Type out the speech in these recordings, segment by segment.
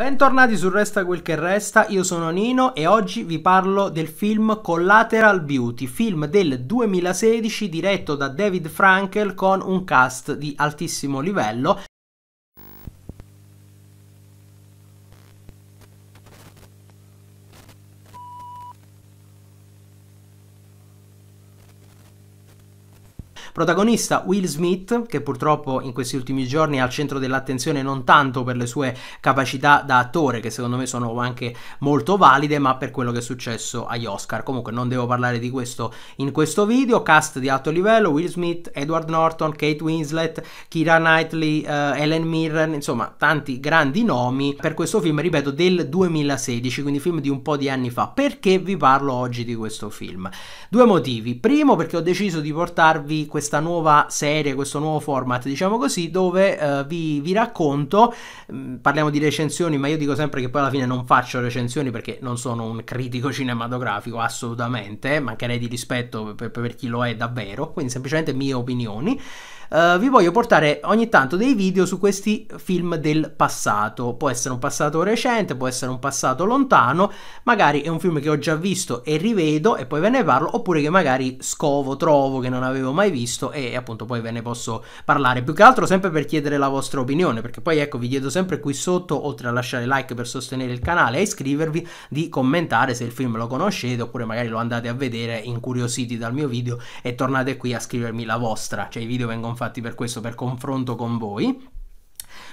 Bentornati su Resta quel che resta, io sono Nino e oggi vi parlo del film Collateral Beauty, film del 2016 diretto da David Frankel con un cast di altissimo livello Protagonista Will Smith, che purtroppo in questi ultimi giorni è al centro dell'attenzione non tanto per le sue capacità da attore, che secondo me sono anche molto valide, ma per quello che è successo agli Oscar. Comunque non devo parlare di questo in questo video. Cast di alto livello, Will Smith, Edward Norton, Kate Winslet, Kira Knightley, uh, Ellen Mirren, insomma tanti grandi nomi per questo film, ripeto, del 2016, quindi film di un po' di anni fa. Perché vi parlo oggi di questo film? Due motivi. Primo perché ho deciso di portarvi questo questa nuova serie, questo nuovo format, diciamo così, dove uh, vi, vi, racconto, mh, mm, parliamo di recensioni, ma io dico sempre che poi alla fine non faccio recensioni perché non sono un critico cinematografico, assolutamente, eh, mancherei di rispetto per, per chi lo è davvero, quindi semplicemente mie opinioni uh, vi voglio portare ogni tanto dei video su questi film del passato. Può essere un passato recente, può essere un passato lontano, magari è un film che ho già visto e rivedo e poi ve ne parlo, oppure che magari scovo, trovo che non avevo mai visto e appunto poi ve ne posso parlare. Più che altro sempre per chiedere la vostra opinione, perché poi ecco vi chiedo sempre qui sotto, oltre a lasciare like per sostenere il canale e iscrivervi, di commentare se il film lo conoscete oppure magari lo andate a vedere incuriositi dal mio video e tornate qui a scrivermi la vostra, cioè i video vengono fatti per questo, per confronto con voi.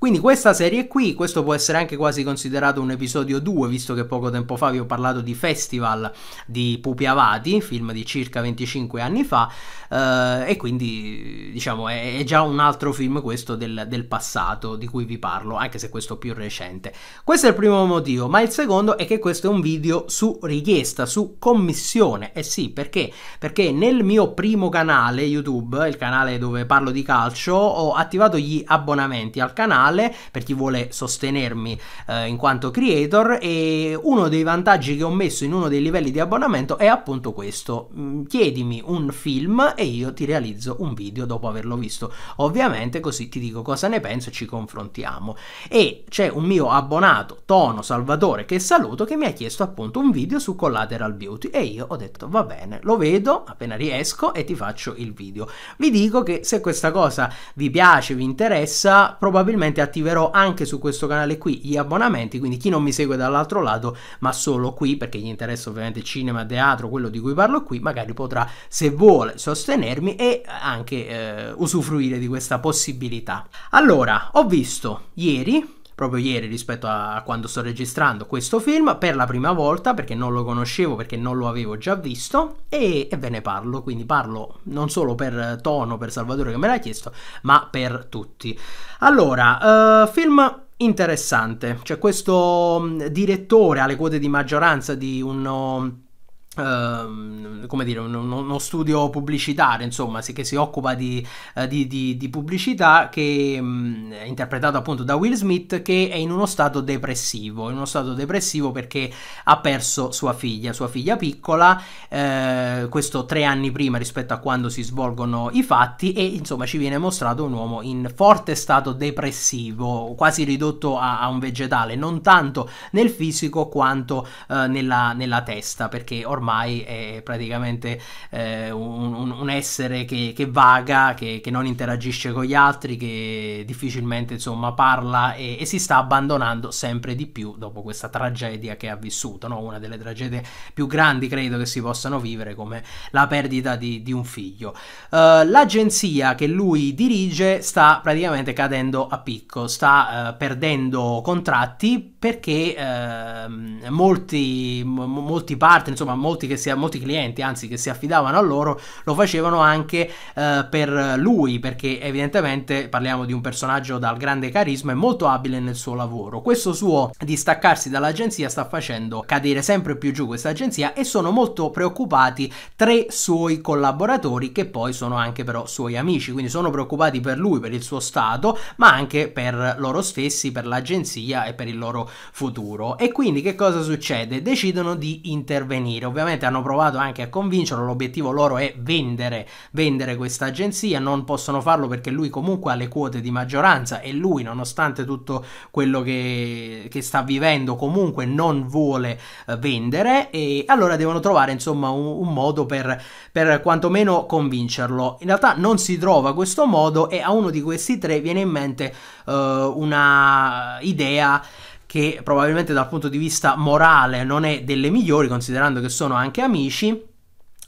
Quindi questa serie qui, questo può essere anche quasi considerato un episodio 2, visto che poco tempo fa vi ho parlato di Festival di Pupi Avati, film di circa 25 anni fa, eh, e quindi diciamo è, è, già un altro film questo del, del, passato di cui vi parlo, anche se questo più recente. Questo è il primo motivo, ma il secondo è che questo è un video su richiesta, su commissione, eh sì, perché? Perché nel mio primo canale YouTube, il canale dove parlo di calcio, ho attivato gli abbonamenti al canale canale per chi vuole sostenermi eh, in quanto creator e uno dei vantaggi che ho messo in uno dei livelli di abbonamento è appunto questo. Mm, chiedimi un film e io ti realizzo un video dopo averlo visto. Ovviamente così ti dico cosa ne penso e ci confrontiamo. E c'è un mio abbonato Tono Salvatore che saluto che mi ha chiesto appunto un video su Collateral Beauty. E io ho detto va bene lo vedo appena riesco e ti faccio il video. Vi dico che se questa cosa vi piace vi interessa probabilmente probabilmente attiverò anche su questo canale qui gli abbonamenti, quindi chi non mi segue dall'altro lato, ma solo qui, perché gli interessa ovviamente cinema, teatro, quello di cui parlo qui, magari potrà, se vuole, sostenermi e anche eh, usufruire di questa possibilità. Allora, ho visto ieri proprio ieri rispetto a quando sto registrando questo film per la prima volta perché non lo conoscevo, perché non lo avevo già visto e, e ve ne parlo, quindi parlo non solo per tono, per Salvatore che me l'ha chiesto, ma per tutti. Allora, uh, film interessante, c'è questo mm, direttore alle quote di maggioranza di uno Uh, come dire, un, uno studio pubblicitario, insomma, che si occupa di, uh, di, di, di pubblicità, che um, è interpretato appunto da Will Smith, che è in uno stato depressivo, in uno stato depressivo perché ha perso sua figlia, sua figlia piccola, uh, questo tre anni prima rispetto a quando si svolgono i fatti, e insomma ci viene mostrato un uomo in forte stato depressivo, quasi ridotto a, a un vegetale, non tanto nel fisico quanto nella, nella testa, perché ormai ormai è praticamente eh, un, un, essere che, che vaga, che, che, non interagisce con gli altri, che difficilmente insomma parla e, e, si sta abbandonando sempre di più dopo questa tragedia che ha vissuto, no? una delle tragedie più grandi credo che si possano vivere come la perdita di, di un figlio. Uh, l'agenzia che lui dirige sta praticamente cadendo a picco, sta uh, perdendo contratti perché uh, molti, molti partner, insomma molti molti, si, molti clienti, anzi, che si affidavano a loro, lo facevano anche eh, per lui, perché evidentemente parliamo di un personaggio dal grande carisma e molto abile nel suo lavoro. Questo suo distaccarsi dall'agenzia sta facendo cadere sempre più giù questa agenzia e sono molto preoccupati tre suoi collaboratori che poi sono anche però suoi amici, quindi sono preoccupati per lui, per il suo stato, ma anche per loro stessi, per l'agenzia e per il loro futuro. E quindi che cosa succede? Decidono di intervenire. Ovviamente ovviamente hanno provato anche a convincerlo, l'obiettivo loro è vendere, vendere questa agenzia, non possono farlo perché lui comunque ha le quote di maggioranza e lui nonostante tutto quello che, che sta vivendo comunque non vuole eh, vendere e allora devono trovare insomma un, un modo per, per quantomeno convincerlo. In realtà non si trova questo modo e a uno di questi tre viene in mente uh, una idea che probabilmente dal punto di vista morale non è delle migliori, considerando che sono anche amici,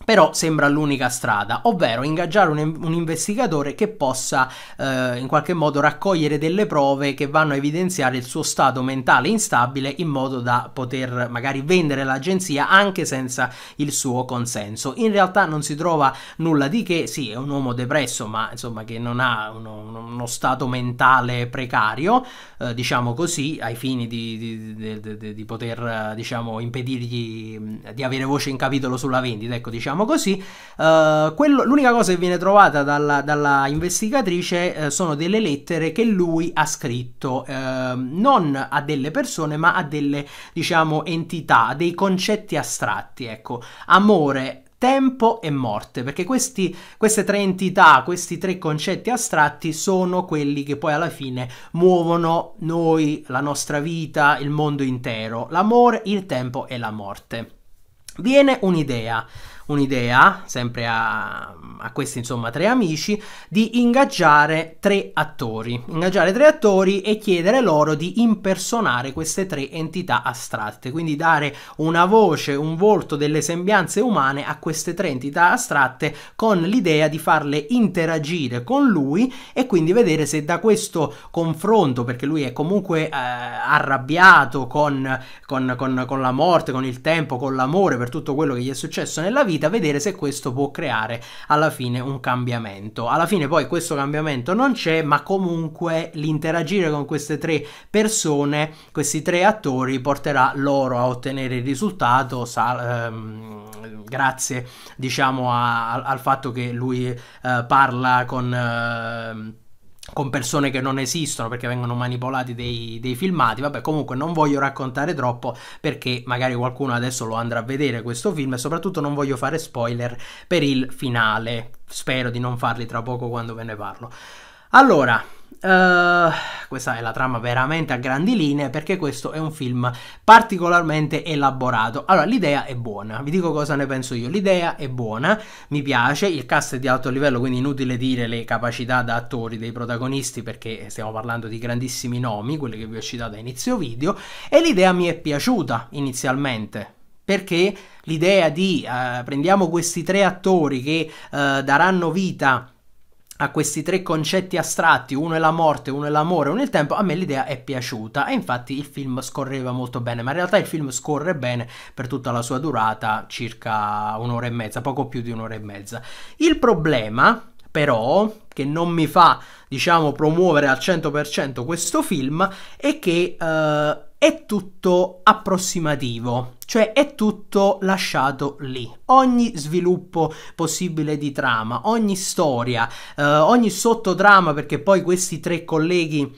però sembra l'unica strada, ovvero ingaggiare un, un investigatore che possa eh, in qualche modo raccogliere delle prove che vanno a evidenziare il suo stato mentale instabile in modo da poter magari vendere l'agenzia anche senza il suo consenso. In realtà non si trova nulla di che, sì, è un uomo depresso, ma insomma che non ha uno, uno stato mentale precario, eh, diciamo così, ai fini di, di, di, di poter diciamo impedirgli di avere voce in capitolo sulla vendita, ecco diciamo diciamo così. Uh, quello, l'unica cosa che viene trovata dalla, dalla investigatrice uh, sono delle lettere che lui ha scritto uh, non a delle persone, ma a delle, diciamo, entità, a dei concetti astratti. Ecco, amore, tempo e morte, perché questi, queste tre entità, questi tre concetti astratti sono quelli che poi alla fine muovono noi, la nostra vita, il mondo intero, l'amore, il tempo e la morte. Viene un'idea un'idea, sempre a, a, questi insomma tre amici, di ingaggiare tre attori. Ingaggiare tre attori e chiedere loro di impersonare queste tre entità astratte, quindi dare una voce, un volto, delle sembianze umane a queste tre entità astratte con l'idea di farle interagire con lui e quindi vedere se da questo confronto, perché lui è comunque eh, arrabbiato con, con, con, con la morte, con il tempo, con l'amore, per tutto quello che gli è successo nella vita, vedere se questo può creare alla fine un cambiamento. Alla fine poi questo cambiamento non c'è, ma comunque l'interagire con queste tre persone, questi tre attori, porterà loro a ottenere il risultato sa, ehm, grazie diciamo a, a, al fatto che lui eh, parla con... Eh, con persone che non esistono perché vengono manipolati dei, dei, filmati. Vabbè, comunque non voglio raccontare troppo perché magari qualcuno adesso lo andrà a vedere questo film e soprattutto non voglio fare spoiler per il finale. Spero di non farli tra poco quando ve ne parlo. Allora, Uh, questa è la trama veramente a grandi linee perché questo è un film particolarmente elaborato. Allora, l'idea è buona, vi dico cosa ne penso io. L'idea è buona, mi piace, il cast è di alto livello, quindi inutile dire le capacità da attori dei protagonisti perché stiamo parlando di grandissimi nomi, quelli che vi ho citato a inizio video, e l'idea mi è piaciuta inizialmente perché l'idea di uh, prendiamo questi tre attori che uh, daranno vita a questi tre concetti astratti, uno è la morte, uno è l'amore, uno è il tempo, a me l'idea è piaciuta e infatti il film scorreva molto bene, ma in realtà il film scorre bene per tutta la sua durata, circa un'ora e mezza, poco più di un'ora e mezza. Il problema però che non mi fa diciamo promuovere al 100% questo film è che uh, è tutto approssimativo, cioè è tutto lasciato lì. Ogni sviluppo possibile di trama, ogni storia, uh, ogni sottotrama, perché poi questi tre colleghi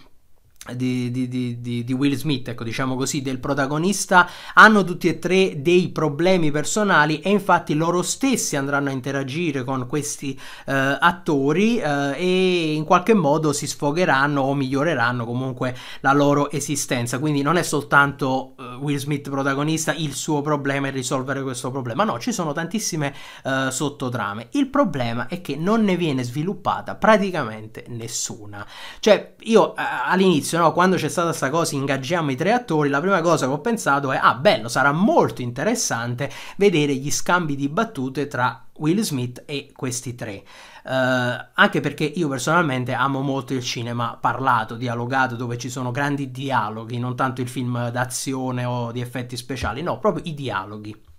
di, di, di, di, Will Smith, ecco diciamo così, del protagonista, hanno tutti e tre dei problemi personali e infatti loro stessi andranno a interagire con questi uh, attori uh, e in qualche modo si sfogheranno o miglioreranno comunque la loro esistenza. Quindi non è soltanto uh, Will Smith protagonista il suo problema è risolvere questo problema, no, ci sono tantissime sottotrame. Il problema è che non ne viene sviluppata praticamente nessuna. Cioè, io all'inizio all'inizio, no? quando c'è stata questa cosa, ingaggiamo i tre attori, la prima cosa che ho pensato è, ah bello, sarà molto interessante vedere gli scambi di battute tra Will Smith e questi tre. Uh, anche perché io personalmente amo molto il cinema parlato, dialogato, dove ci sono grandi dialoghi, non tanto il film d'azione o di effetti speciali, no, proprio i dialoghi.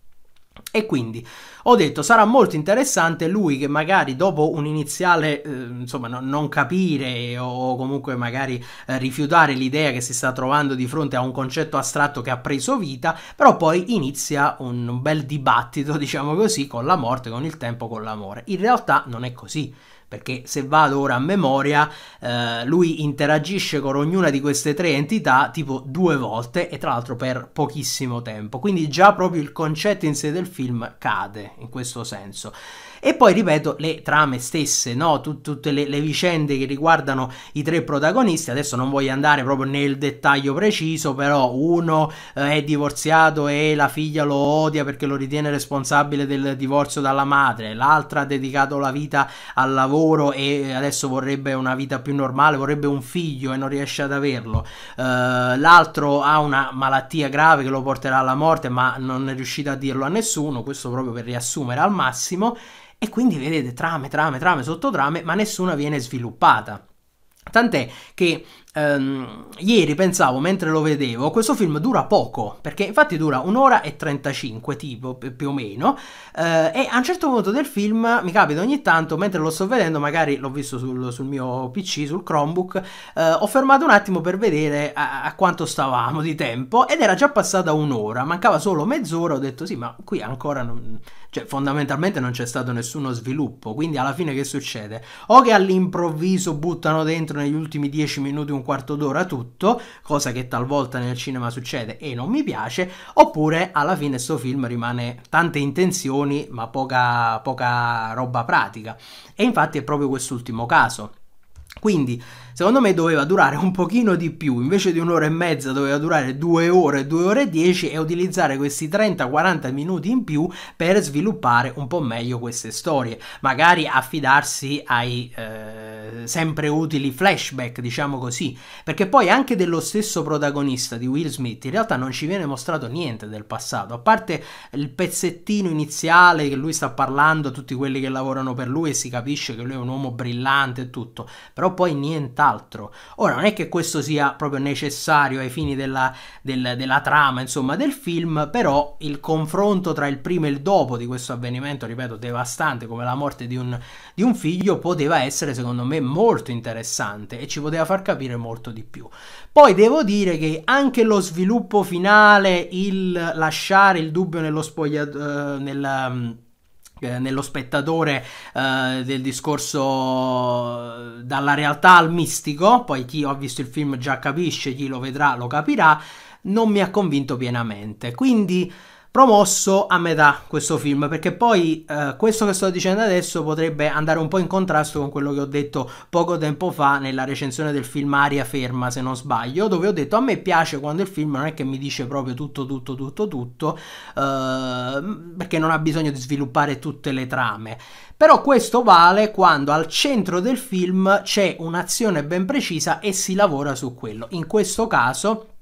E quindi ho detto sarà molto interessante lui che magari dopo un iniziale eh, insomma no, non capire o comunque magari eh, rifiutare l'idea che si sta trovando di fronte a un concetto astratto che ha preso vita, però poi inizia un bel dibattito, diciamo così, con la morte, con il tempo, con l'amore. In realtà non è così perché se vado ora a memoria, eh, lui interagisce con ognuna di queste tre entità tipo due volte e tra l'altro per pochissimo tempo. Quindi già proprio il concetto in sé del film cade in questo senso. E poi ripeto le trame stesse, no? Tut- tutte le, le, vicende che riguardano i tre protagonisti. Adesso non voglio andare proprio nel dettaglio preciso, però uno eh, è divorziato e la figlia lo odia perché lo ritiene responsabile del divorzio dalla madre, l'altra ha dedicato la vita al lavoro e adesso vorrebbe una vita più normale, vorrebbe un figlio e non riesce ad averlo. Uh, l'altro ha una malattia grave che lo porterà alla morte, ma non è riuscito a dirlo a nessuno. Questo proprio per riassumere al massimo. E quindi vedete trame, trame, trame, sottotrame, ma nessuna viene sviluppata. Tant'è che um, ieri pensavo mentre lo vedevo, questo film dura poco, perché infatti dura un'ora e 35 tipo più o meno, uh, e a un certo punto del film mi capita ogni tanto, mentre lo sto vedendo, magari l'ho visto sul, sul mio PC, sul Chromebook, uh, ho fermato un attimo per vedere a, a, quanto stavamo di tempo ed era già passata un'ora, mancava solo mezz'ora, ho detto sì ma qui ancora non cioè, fondamentalmente non c'è stato nessuno sviluppo. Quindi, alla fine, che succede? O che all'improvviso buttano dentro negli ultimi 10 minuti, un quarto d'ora tutto, cosa che talvolta nel cinema succede e non mi piace, oppure alla fine sto film rimane tante intenzioni, ma poca, poca roba pratica. E infatti è proprio quest'ultimo caso. Quindi Secondo me doveva durare un pochino di più, invece di un'ora e mezza doveva durare due ore, due ore e dieci e utilizzare questi 30-40 minuti in più per sviluppare un po' meglio queste storie. Magari affidarsi ai eh, sempre utili flashback, diciamo così, perché poi anche dello stesso protagonista di Will Smith in realtà non ci viene mostrato niente del passato, a parte il pezzettino iniziale che lui sta parlando a tutti quelli che lavorano per lui e si capisce che lui è un uomo brillante e tutto, però poi nient'altro tutt'altro. Ora, non è che questo sia proprio necessario ai fini della, del, della trama, insomma, del film, però il confronto tra il prima e il dopo di questo avvenimento, ripeto, devastante come la morte di un, di un figlio, poteva essere, secondo me, molto interessante e ci poteva far capire molto di più. Poi devo dire che anche lo sviluppo finale, il lasciare il dubbio nello spogliatoio, uh, nel eh, nello spettatore eh, del discorso dalla realtà al mistico, poi chi ha visto il film già capisce, chi lo vedrà lo capirà, non mi ha convinto pienamente. Quindi promosso a metà questo film perché poi eh, questo che sto dicendo adesso potrebbe andare un po' in contrasto con quello che ho detto poco tempo fa nella recensione del film Aria Ferma se non sbaglio dove ho detto a me piace quando il film non è che mi dice proprio tutto tutto tutto tutto eh, perché non ha bisogno di sviluppare tutte le trame. Però questo vale quando al centro del film c'è un'azione ben precisa e si lavora su quello. In questo caso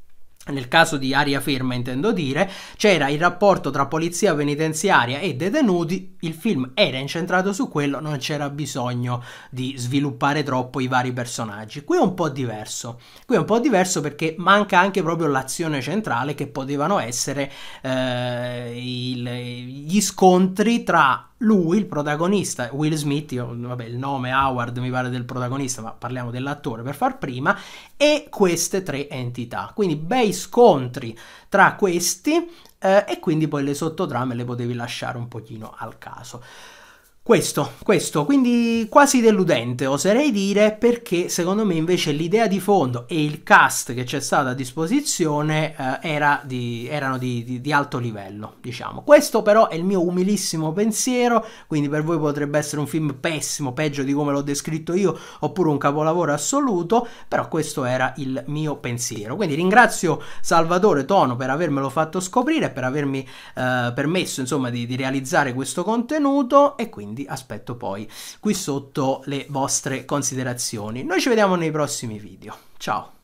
nel caso di aria ferma intendo dire, c'era il rapporto tra polizia penitenziaria e detenuti, il film era incentrato su quello, non c'era bisogno di sviluppare troppo i vari personaggi. Qui è un po' diverso, qui è un po' diverso perché manca anche proprio l'azione centrale che potevano essere eh, il, gli scontri tra lui, il protagonista, Will Smith, io, vabbè, il nome Howard mi pare del protagonista, ma parliamo dell'attore per far prima, e queste tre entità. Quindi bei scontri tra questi eh, e quindi poi le sottotrame le potevi lasciare un pochino al caso. Questo, questo, quindi quasi deludente oserei dire perché secondo me invece l'idea di fondo e il cast che c'è stato a disposizione eh, era di, erano di, di, di, alto livello, diciamo. Questo però è il mio umilissimo pensiero, quindi per voi potrebbe essere un film pessimo, peggio di come l'ho descritto io, oppure un capolavoro assoluto, però questo era il mio pensiero. Quindi ringrazio Salvatore Tono per avermelo fatto scoprire, per avermi eh, permesso insomma di, di realizzare questo contenuto e quindi quindi aspetto poi qui sotto le vostre considerazioni. Noi ci vediamo nei prossimi video. Ciao!